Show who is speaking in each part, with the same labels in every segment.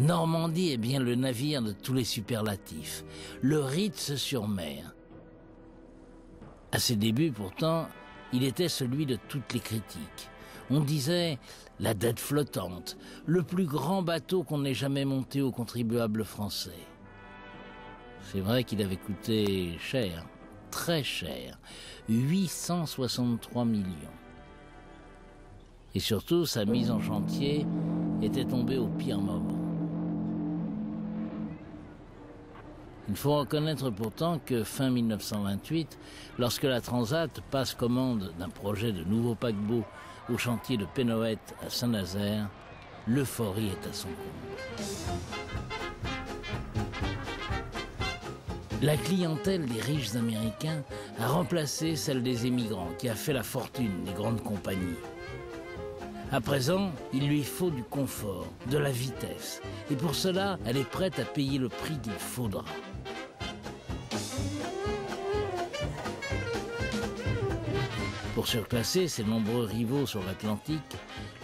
Speaker 1: Normandie est bien le navire de tous les superlatifs, le Ritz sur mer. À ses débuts, pourtant, il était celui de toutes les critiques. On disait la dette flottante, le plus grand bateau qu'on ait jamais monté aux contribuables français. C'est vrai qu'il avait coûté cher, très cher, 863 millions. Et surtout, sa mise en chantier était tombée au pire moment. Il faut reconnaître pourtant que fin 1928, lorsque la Transat passe commande d'un projet de nouveau paquebot au chantier de Pénoët à Saint-Nazaire, l'euphorie est à son comble. La clientèle des riches Américains a remplacé celle des émigrants qui a fait la fortune des grandes compagnies. À présent, il lui faut du confort, de la vitesse, et pour cela, elle est prête à payer le prix qu'il faudra. Pour surclasser ses nombreux rivaux sur l'Atlantique,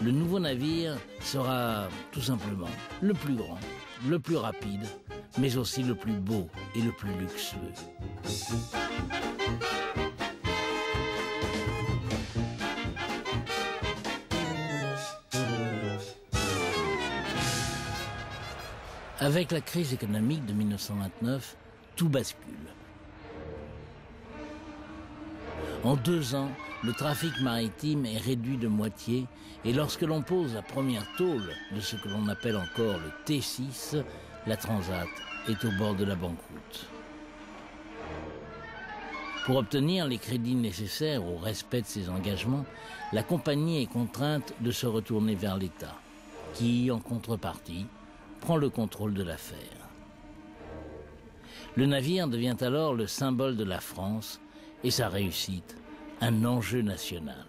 Speaker 1: le nouveau navire sera tout simplement le plus grand, le plus rapide, mais aussi le plus beau et le plus luxueux. Avec la crise économique de 1929, tout bascule. En deux ans, le trafic maritime est réduit de moitié et lorsque l'on pose la première tôle de ce que l'on appelle encore le T6, la Transat est au bord de la banqueroute. Pour obtenir les crédits nécessaires au respect de ses engagements, la compagnie est contrainte de se retourner vers l'État, qui, en contrepartie, prend le contrôle de l'affaire. Le navire devient alors le symbole de la France et sa réussite un enjeu national.